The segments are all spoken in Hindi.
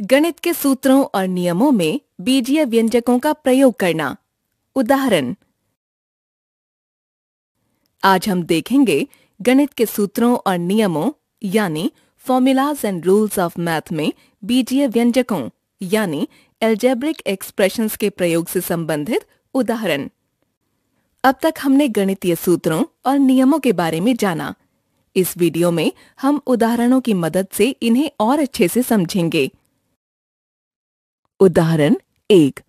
गणित के सूत्रों और नियमों में बीजीय व्यंजकों का प्रयोग करना। उदाहरण, आज हम देखेंगे गणित के सूत्रों और नियमों, यानी formulas and rules of math में बीजीय व्यंजकों, यानी एल्जेब्रिक एक्सप्रेशंस के प्रयोग से संबंधित उदाहरण। अब तक हमने गणितीय सूत्रों और नियमों के बारे में जाना। इस वीडियो में हम उदाहरणों की मदद से इन्हें और अच्छे से समझेंगे। उदाहरण एक।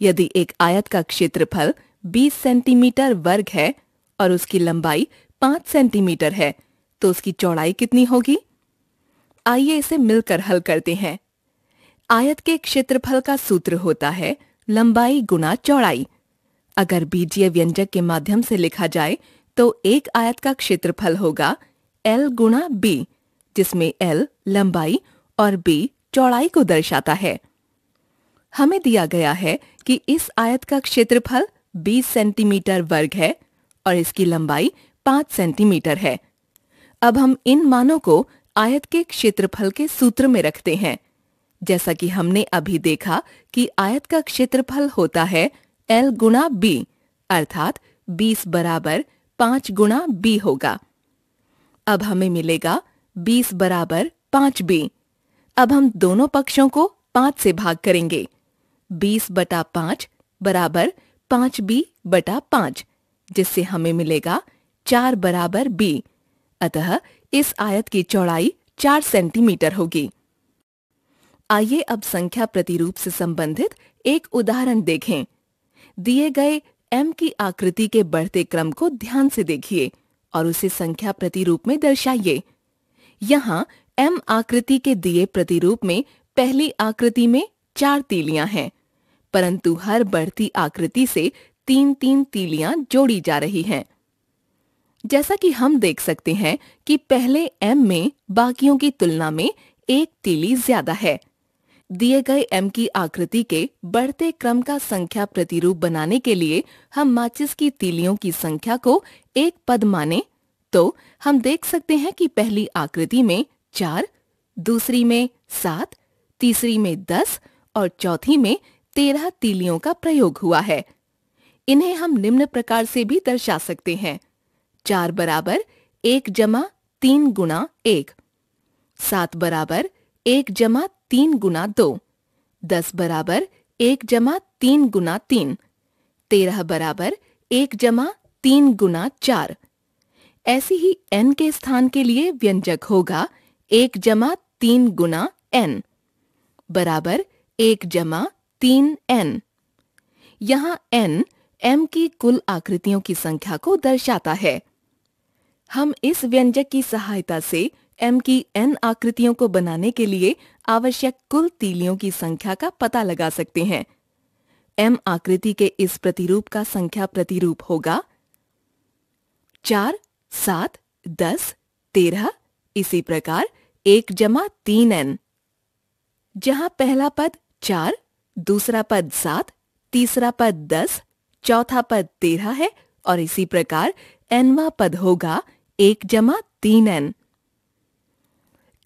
यदि एक आयत का क्षेत्रफल 20 सेंटीमीटर वर्ग है और उसकी लंबाई 5 सेंटीमीटर है तो उसकी चौड़ाई कितनी होगी? आइए इसे मिलकर हल करते हैं। आयत के क्षेत्रफल का सूत्र होता है लंबाई गुना चौड़ाई। अगर बीजीय व्यंजक के माध्यम से लिखा जाए तो एक आयत का क्षेत्रफल होगा L गुणा बी जिसमें L लंबाई और B चौड़ाई को दर्शाता है। हमें दिया गया है कि इस आयत का क्षेत्रफल 20 सेंटीमीटर वर्ग है और इसकी लंबाई 5 सेंटीमीटर है। अब हम इन मानों को आयत के क्षेत्रफल के सूत्र में रखते हैं। जैसा कि हमने अभी देखा कि आयत का क्षेत्रफल होता है एल गुणा बी अर्थात 20 बराबर 5 गुणा बी होगा। अब हमें मिलेगा 20 बराबर 5 बी अब हम दोनों पक्षों को 5 से भाग करेंगे। 20 बटा पाँच बराबर पाँच बी बटा पाँच, जिससे हमें मिलेगा चार बराबर बी। अतः इस आयत की चौड़ाई चार सेंटीमीटर होगी। आइए अब संख्या प्रतिरूप से संबंधित एक उदाहरण देखें। दिए गए m की आकृति के बढ़ते क्रम को ध्यान से देखिए और उसे संख्या प्रतिरूप में दर्शाइए। यहाँ m आकृति के दिए प्रतिरूप में पहली आकृति में चार तीलियाँ हैं। परंतु हर बढ़ती आकृति से तीन तीन तीलियाँ जोड़ी जा रही हैं। जैसा कि हम देख सकते हैं कि पहले m में बाकियों की तुलना में एक तीली ज़्यादा है। दिए गए m की आकृति के बढ़ते क्रम का संख्या प्रतिरूप बनाने के लिए हम माचिस की तीलियों की संख्या को एक पद माने तो हम देख सकते हैं कि पहली आकृति में चार, दूसरी में सात, तीसरी में दस और चौथी में तेरह तीलियों का प्रयोग हुआ है। इन्हें हम निम्न प्रकार से भी दर्शा सकते हैं। चार बराबर एक जमा तीन गुना एक। सात बराबर एक जमा तीन गुना दो। दस बराबर एक जमा तीन गुना तीन। तेरह बराबर एक जमा तीन गुना चार। ऐसी ही n के स्थान के लिए व्यंजक होगा एक जमा तीन गुना एन बराबर एक जमा तीन एन यहाँ एन एम की कुल आकृतियों की संख्या को दर्शाता है। हम इस व्यंजक की सहायता से एम की एन आकृतियों को बनाने के लिए आवश्यक कुल तीलियों की संख्या का पता लगा सकते हैं। एम आकृति के इस प्रतिरूप का संख्या प्रतिरूप होगा। चार, सात, दस, तेरह, इसी प्रकार एक जमा तीन एन जहाँ पहला पद चार दूसरा पद सात, तीसरा पद दस, चौथा पद तेरह है और इसी प्रकार एनवा पद होगा एक जमा तीन एन।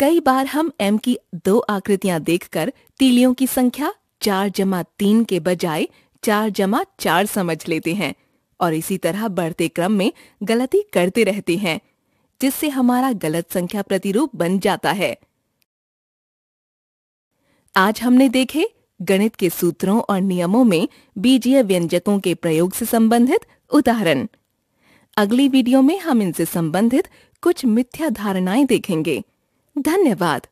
कई बार हम एम की दो आकृतियाँ देखकर तीलियों की संख्या चार जमा तीन के बजाय चार जमा चार समझ लेते हैं और इसी तरह बढ़ते क्रम में गलती करते रहते हैं, जिससे हमारा गलत संख्या प्रतिरूप बन जाता है। आज हमने देखे गणित के सूत्रों और नियमों में बीजीय व्यंजकों के प्रयोग से संबंधित उदाहरण। अगली वीडियो में हम इनसे संबंधित कुछ मिथ्या धारणाएँ देखेंगे। धन्यवाद।